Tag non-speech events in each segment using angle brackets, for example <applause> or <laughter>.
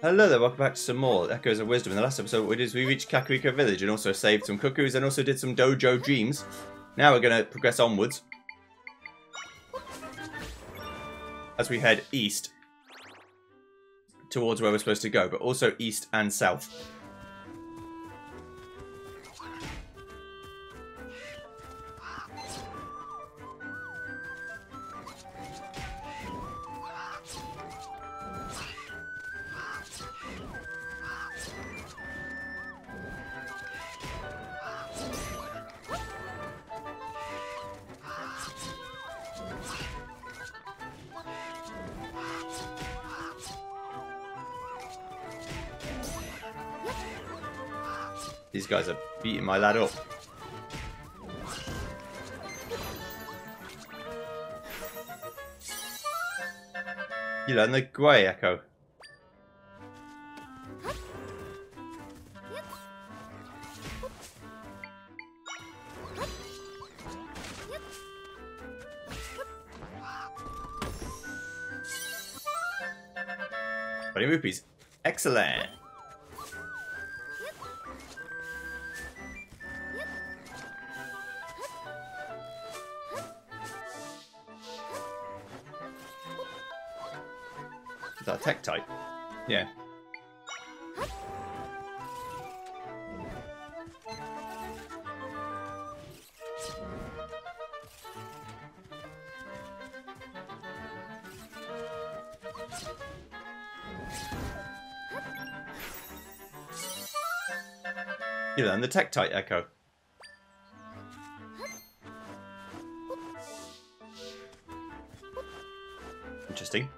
Hello there, welcome back to some more Echoes of Wisdom. In the last episode, we did is we reached Kakariko Village and also saved some cuckoos and also did some dojo dreams. Now we're going to progress onwards as we head east towards where we're supposed to go, but also east and south. My lad up. You learn the grey echo. Twenty rupees. Excellent. Learn the Tektite Echo. Interesting.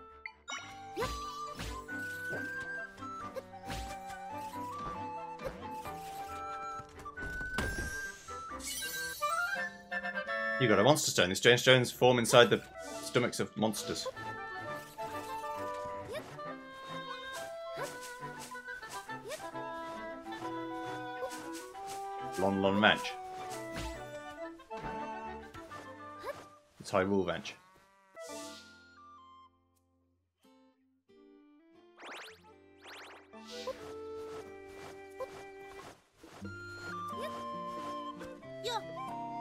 You got a monster stone. These strange stones form inside the stomachs of monsters. Manch. It's Hyrule Ranch.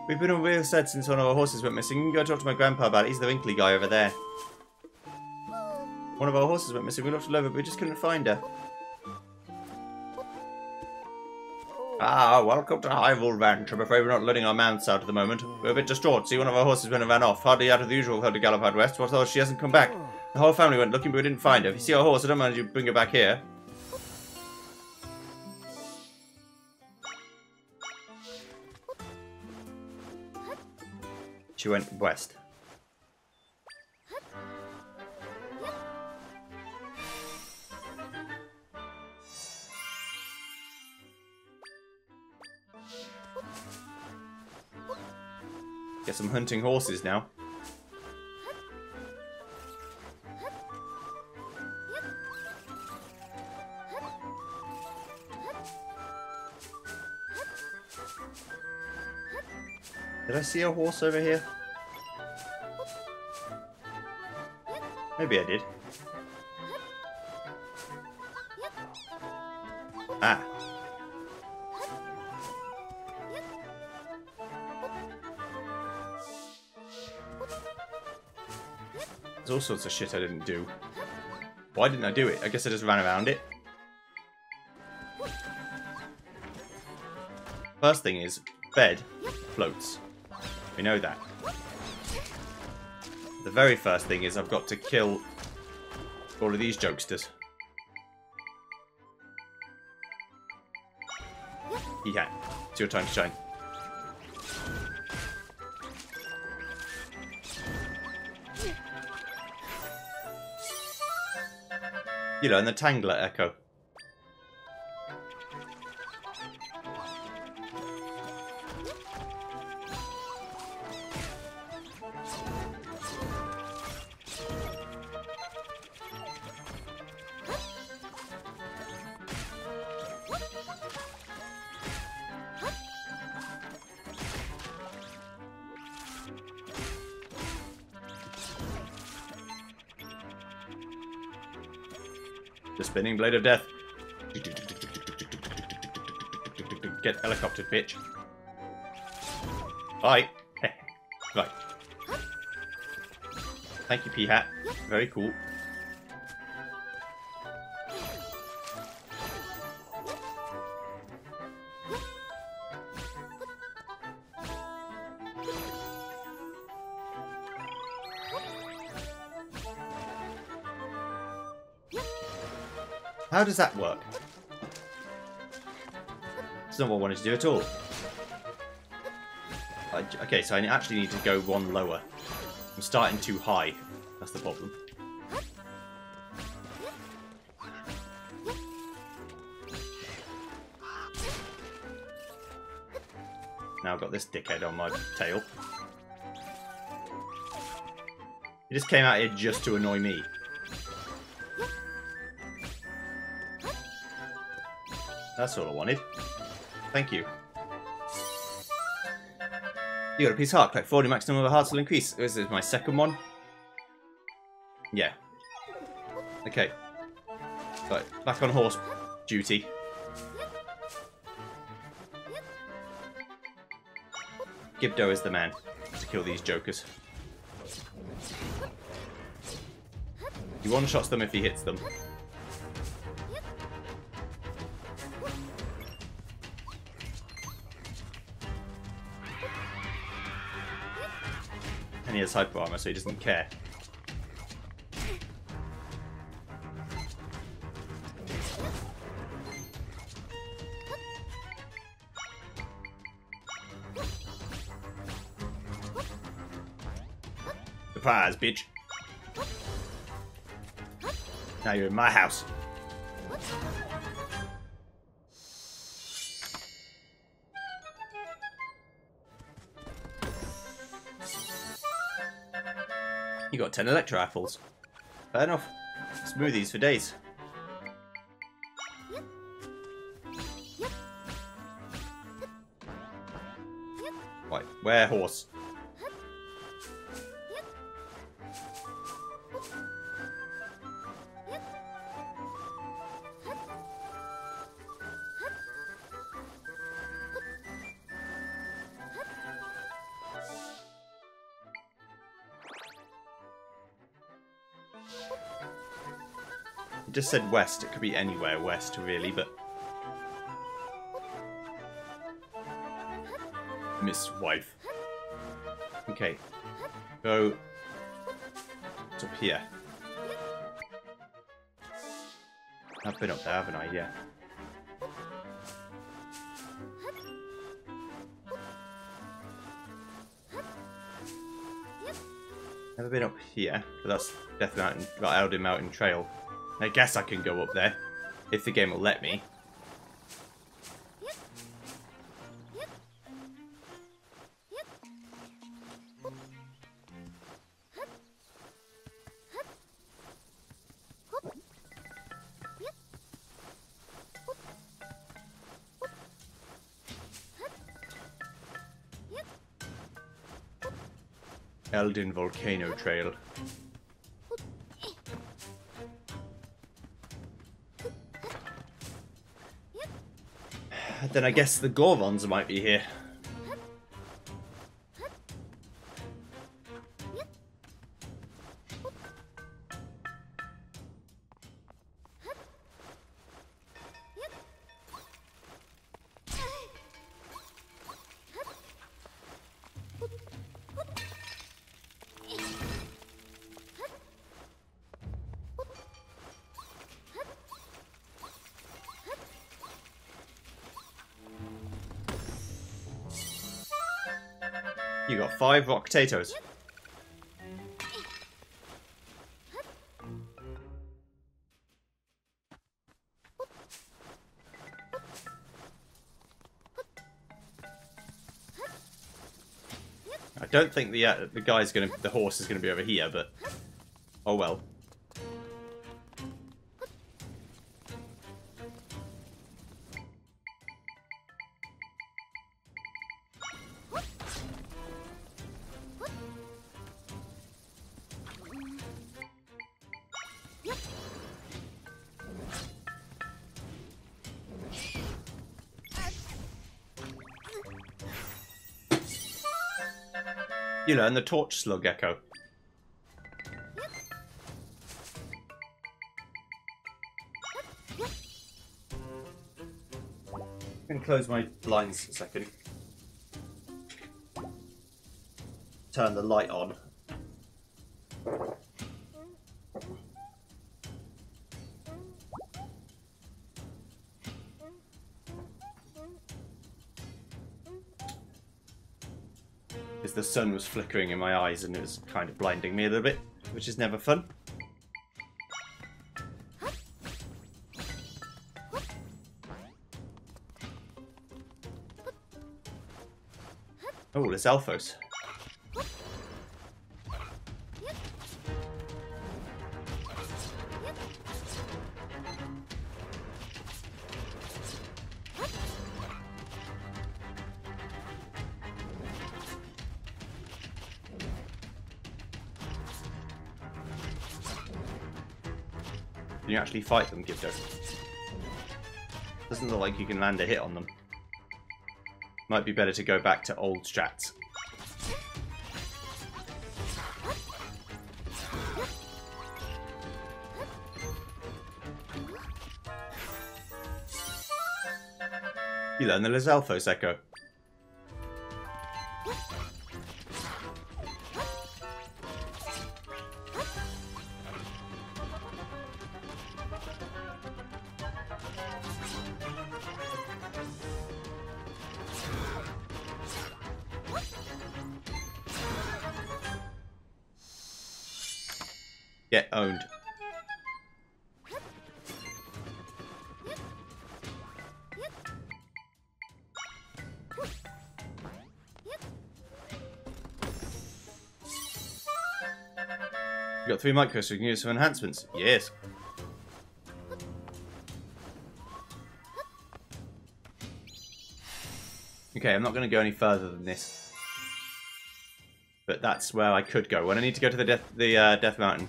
We've been on real sad since one of our horses went missing. You can go talk to my grandpa about it. He's the wrinkly guy over there. One of our horses went missing. We looked all over, but we just couldn't find her. Ah, welcome to Hyrule Ranch. I'm afraid we're not letting our mounts out at the moment. We're a bit distraught. See, one of our horses went and ran off. Hardly out of the usual herd to gallop out west. What's all? She hasn't come back. The whole family went looking, but we didn't find her. If you see our horse, I don't mind you bring her back here. She went west. Some hunting horses now. Did I see a horse over here? Maybe I did. All sorts of shit I didn't do. Why didn't I do it? I guess I just ran around it. First thing is, bed floats. We know that. The very first thing is I've got to kill all of these jokesters. Yeah, it's your time to shine. You learn the Tangler Echo. Spinning blade of death. Get helicopter, bitch. Bye. <laughs> right. Thank you, Peahat. Very cool. How does that work? It's not what I wanted to do at all. I, okay, so I actually need to go one lower. I'm starting too high. That's the problem. Now I've got this dickhead on my tail. He just came out here just to annoy me. That's all I wanted. Thank you. You got a piece of heart. Collect 40 maximum of hearts will increase. This is my second one. Yeah. Okay. Right, back on horse duty. Gibdo is the man to kill these jokers. He one-shots them if he hits them. He has hyper armor, so he doesn't care. Surprise, bitch. Now you're in my house. You got 10 Electro Apples. Fair enough. Smoothies for days. Right, where horse? Just said west. It could be anywhere west, really, but... Miss Wife. Okay. Go... It's up here. I've been up there, haven't I? Yeah. Never been up here, but that's Death Mountain, like Eldin Mountain Trail. I guess I can go up there, if the game will let me. Eldin Volcano Trail. Then I guess the Gorons might be here. You got five rock potatoes. I don't think the uh, the guy's gonna the horse is gonna be over here, but oh well. You learn the torch slug echo. To close my blinds a second. Turn the light on. The sun was flickering in my eyes and it was kind of blinding me a little bit, which is never fun. Oh, there's Alphos. Actually fight them, Gibdo? Doesn't look like you can land a hit on them. Might be better to go back to old strats. You learn the Lizalfos Echo. Three micros, so we can use some enhancements. Yes. Okay, I'm not going to go any further than this. But that's where I could go. When I need to go to the Death, the, uh, Death Mountain.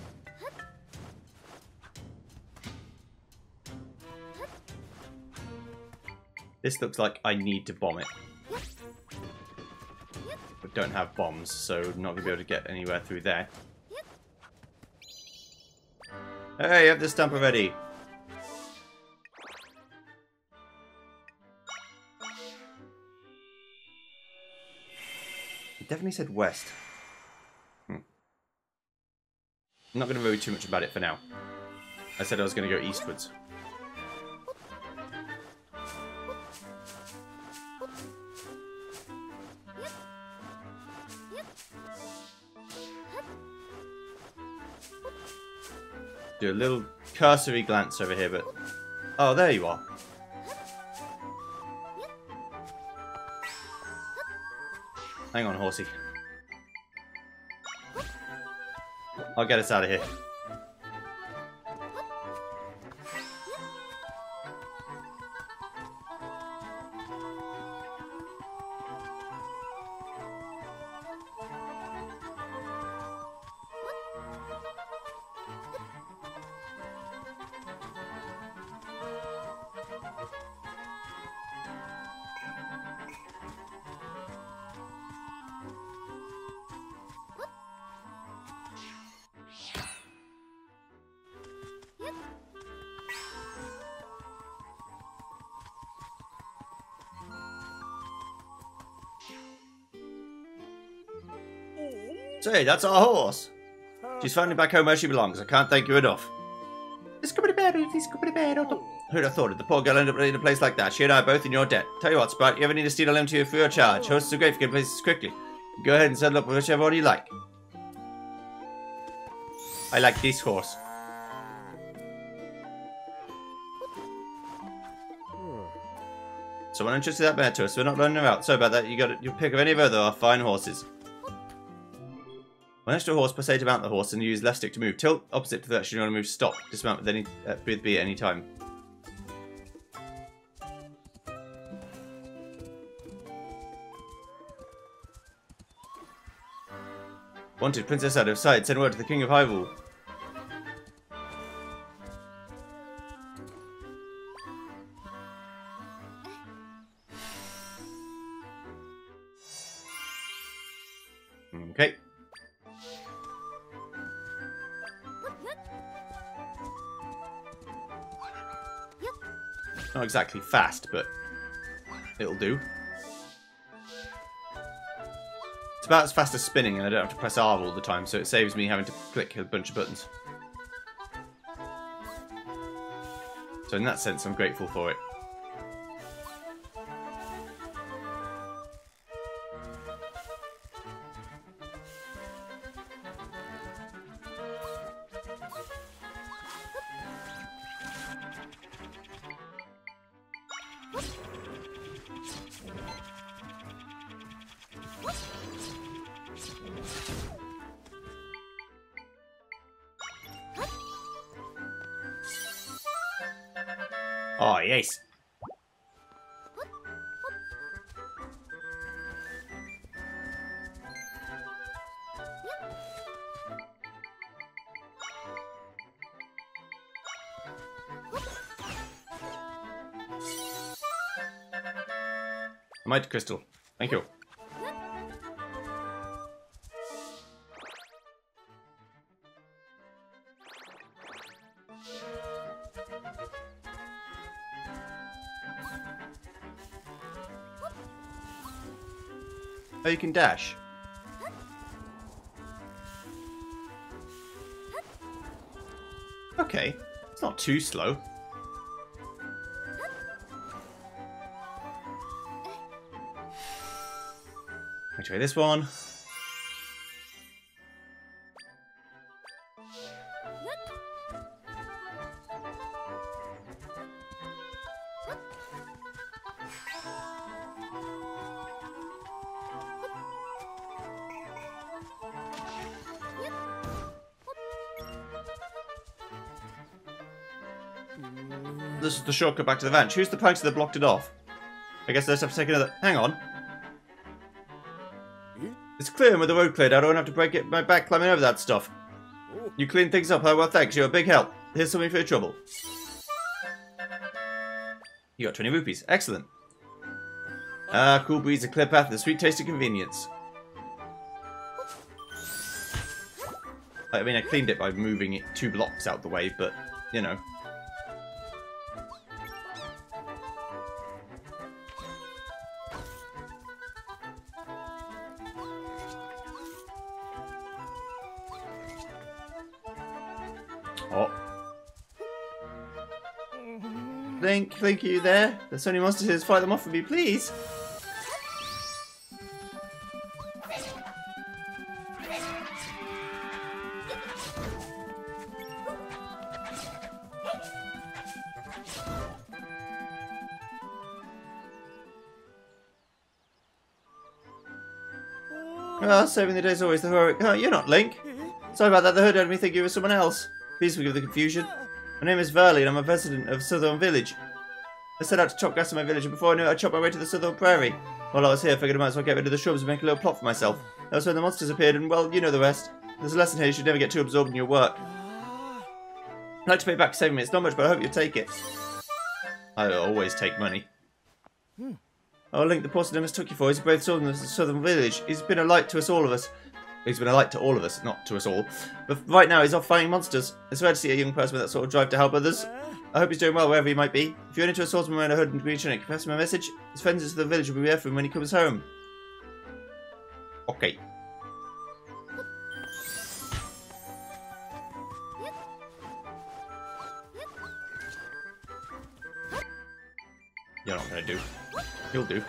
This looks like I need to bomb it. But don't have bombs, so not going to be able to get anywhere through there. Hey, you have the stump already. It definitely said west. Hmm. I'm not going to worry too much about it for now. I said I was going to go eastwards. Do a little cursory glance over here, but... Oh, there you are. Hang on, horsey. I'll get us out of here. Say, that's our horse. She's finally back home where she belongs. I can't thank you enough. Who'd have thought it? The poor girl ended up in a place like that. She and I are both in your debt. Tell you what, Sprat, you ever need to steal a limb to you for your charge? Hosts are great for getting places quickly. Go ahead and settle up with whichever one you like. I like this horse. Someone interested that bear to us. We're not running her out. Sorry about that. You got your pick of any of other fine horses. When extra horse, press A to mount the horse and use left stick to move. Tilt opposite to the direction you want to move. Stop. Dismount with any uh, with B at any time. Wanted, Princess out of sight. Send word to the King of Hyrule. Exactly fast, but it'll do. It's about as fast as spinning and I don't have to press R all the time, so it saves me having to click a bunch of buttons. So in that sense, I'm grateful for it. Might crystal. Thank you. Oh, you can dash. Okay. It's not too slow. Try this one. This is the shortcut back to the van. Choose the planks that blocked it off. I guess I just have to take another... Hang on. Clear, with the road cleared I don't have to break it, my back climbing over that stuff. You cleaned things up, huh? Well, thanks. You're a big help. Here's something for your trouble. You got 20 rupees. Excellent. Ah, cool breeze, a clear path, and a sweet taste of convenience. I mean, I cleaned it by moving it two blocks out the way, but, you know. Link, you there? There's so many monsters fight them off for me, please. Ah, saving the day is always the heroic. Oh, you're not Link. Sorry about that, the hood had me think you were someone else. Please forgive the confusion. My name is Verley and I'm a resident of Suthorn Village. I set out to chop grass in my village and before I knew it I chopped my way to the Suthorn Prairie. While I was here I figured I might as well get rid of the shrubs and make a little plot for myself. That was when the monsters appeared and well, you know the rest. There's a lesson here, you should never get too absorbed in your work. I'd like to pay back saving me, it's not much but I hope you'll take it. I always take money. Oh, Link, the porcelain mistook you for. He's a brave sword in the Suthorn village. He's been a light to us, all of us. He's been a light to all of us, not to us all. But right now, he's off fighting monsters. It's rare to see a young person with that sort of drive to help others. I hope he's doing well wherever he might be. If you're into a swordsman wearing a hood and green tunic, pass him a message. His friends in the village will be there for him when he comes home. Okay. You're not gonna do. You'll do.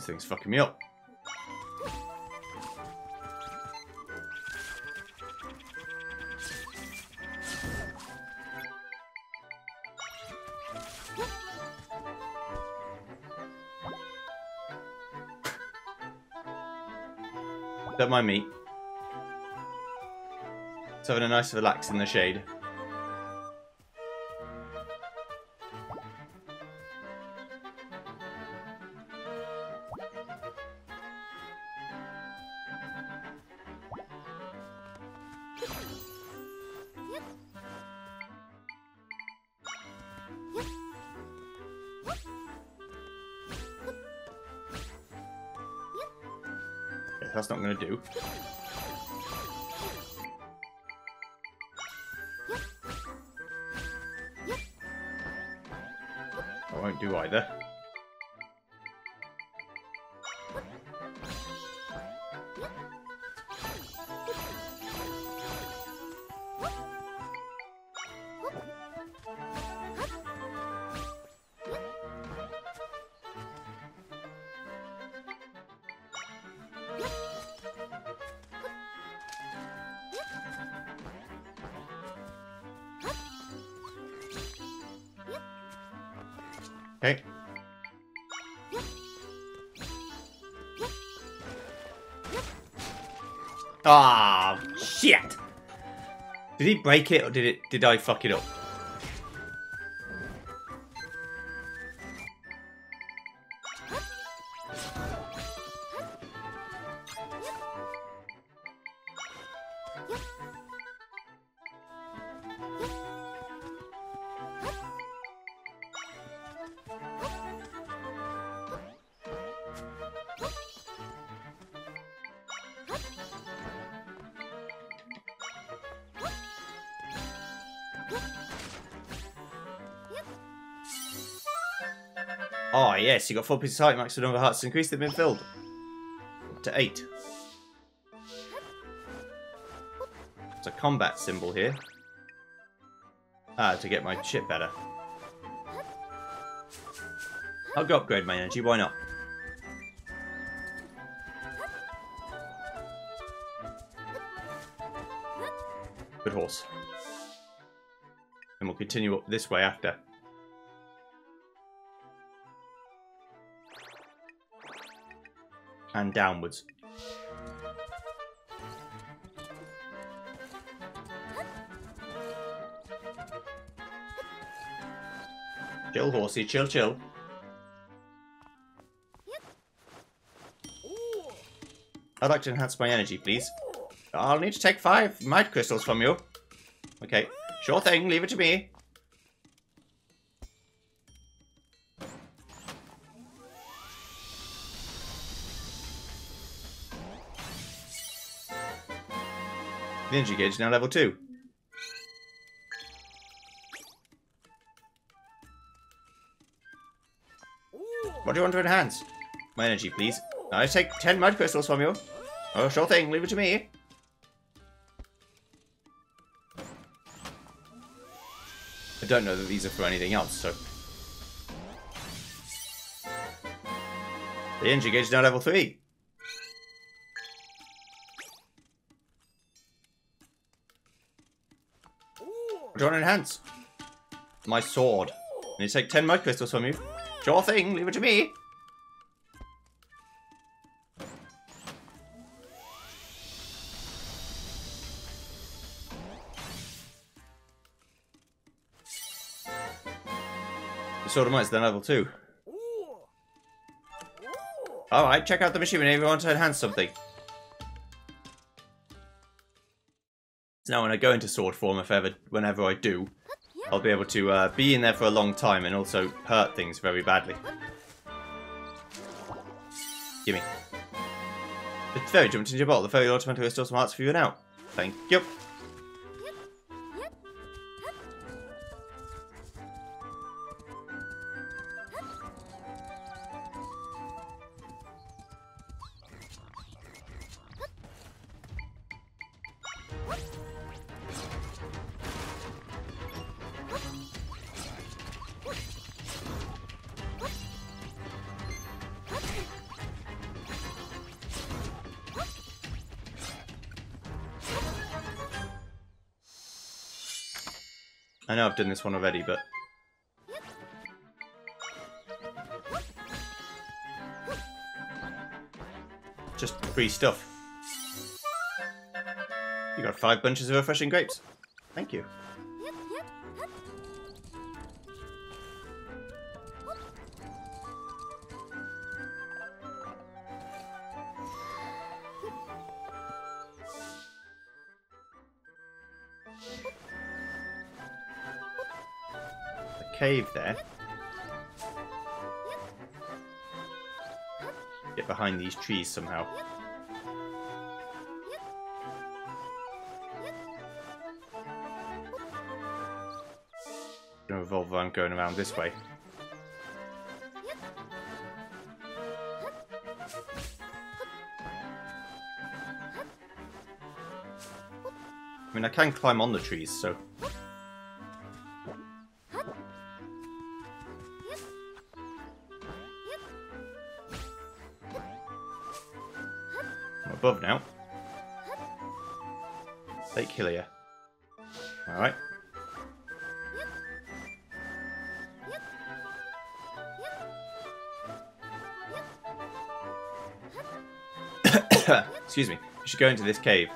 This thing's fucking me up. Don't mind me. Just having a nice relax in the shade. That's not going to do. I won't do either. He break it or did it? Did I fuck it up? Oh, yes, you got four pieces of heart, max the number of hearts increased, they've been filled. To eight. It's a combat symbol here. Ah, to get my shit better. I'll go upgrade my energy, why not? Good horse. And we'll continue up this way after. And downwards. Chill, horsey, chill, chill. I'd like to enhance my energy, please. I'll need to take five might crystals from you. Okay, sure thing, leave it to me. Energy gauge now level 2. What do you want to enhance? My energy, please. I take 10 mud crystals from you. Oh, sure thing. Leave it to me. I don't know that these are for anything else, so... The energy gauge is now level 3. To enhance? My sword. And you take 10 mud crystals from you. Sure thing, leave it to me. The Sword of Might's then level 2. Alright, check out the machine whenever you want to enhance something. Now when I go into sword form, if ever, whenever I do, I'll be able to uh, be in there for a long time and also hurt things very badly. Gimme. The fairy jumped into your bottle. The fairy automatically restores some hearts for you now. Thank you. I know I've done this one already, but... Just free stuff. You got five bunches of refreshing grapes. Thank you. Behind these trees somehow. Gonna revolve around going around this way. I mean, I can climb on the trees, so... above now. Lake Hylia. Alright. <coughs> Excuse me. We should go into this cave.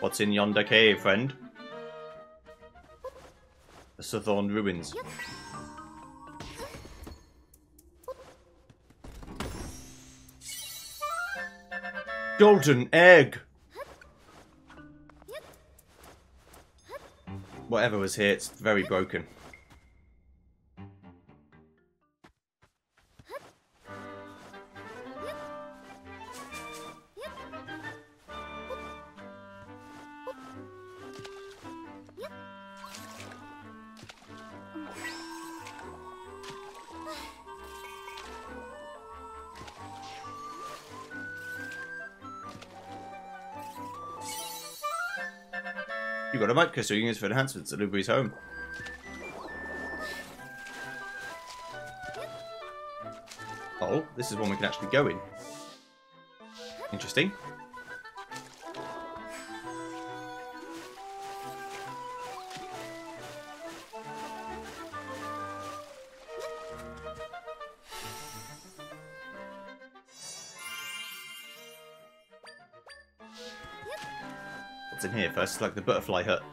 What's in yonder cave, friend? Suthorn ruins. Golden egg! Whatever was here, it's very broken. A might crystal you can use for enhancements at Lueberry's home. Oh, this is one we can actually go in. Interesting. What's in here first? Like the butterfly hut.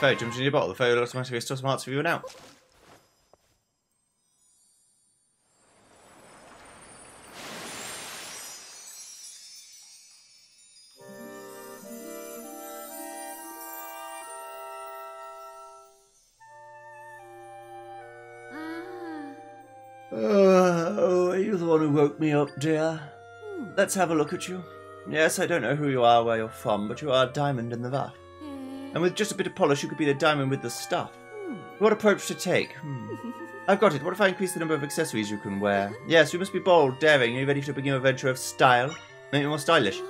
Fairy jumps in your bottle. The fairy automatically restores smarts for you now. Oh, Let's have a look at you. Yes, I don't know who you are, where you're from, but you are a diamond in the rough. And with just a bit of polish, you could be the diamond with the stuff. What approach to take? Hmm. <laughs> I've got it. What if I increase the number of accessories you can wear? Yes, you must be bold, daring. Are you ready to begin a venture of style? Make you more stylish.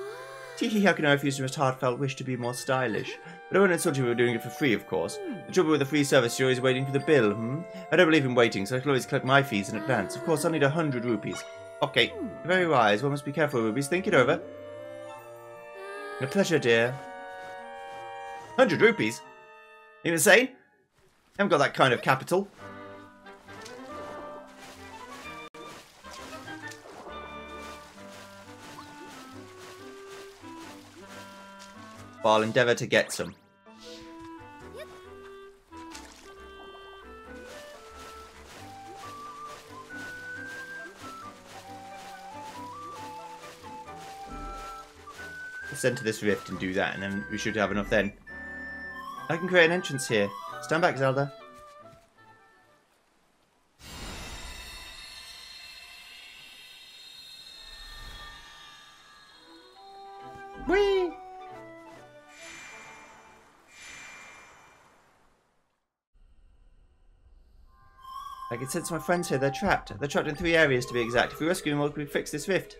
Tee how can I refuse your most heartfelt wish to be more stylish? But I won't insult you if we're doing it for free, of course. The trouble with a free service, you're always waiting for the bill, hmm? I don't believe in waiting, so I can always collect my fees in advance. Of course, I'll need a hundred rupees. Okay, very wise. One must be careful, rubies. Think it over. A pleasure, dear. Hundred rupees? You insane? I haven't got that kind of capital. I'll endeavour to get some. Enter this rift and do that, and then we should have enough then. I can create an entrance here. Stand back, Zelda. Whee! I can sense my friends here. They're trapped. They're trapped in three areas, to be exact. If we rescue them, we can fix this rift.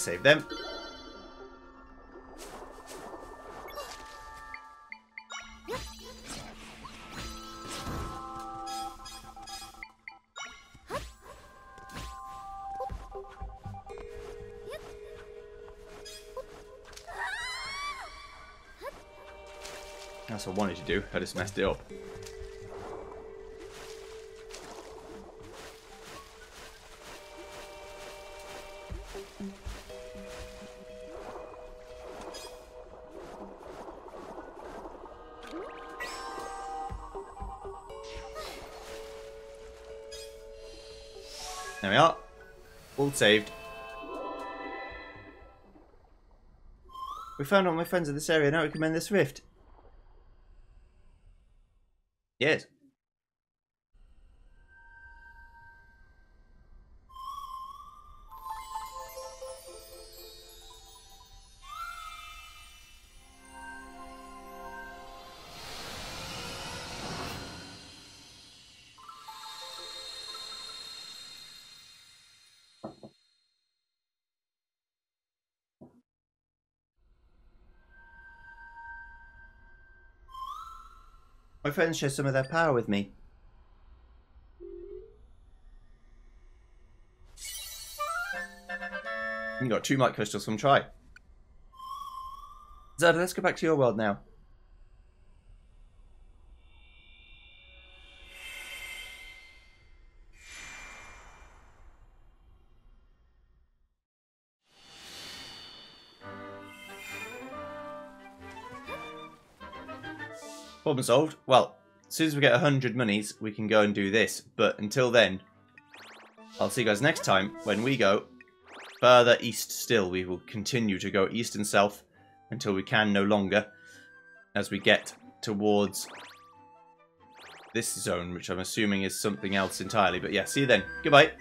Save them. That's what I wanted to do. I just messed it up. Saved. We found all my friends in this area. Now we can mend this rift. My friends share some of their power with me. You got two might crystals from Tri. Zelda, let's go back to your world now. Problem solved. Well, as soon as we get 100 monies, we can go and do this. But until then, I'll see you guys next time when we go further east still. We will continue to go east and south until we can no longer as we get towards this zone, which I'm assuming is something else entirely. But yeah, see you then. Goodbye.